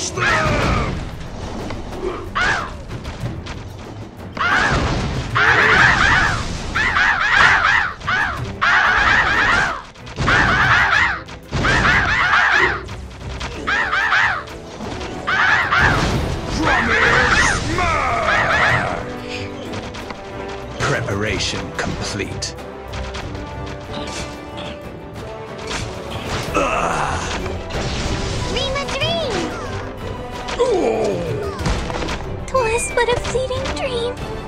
Crush them! Preparation complete. Dream but a fleeting dream.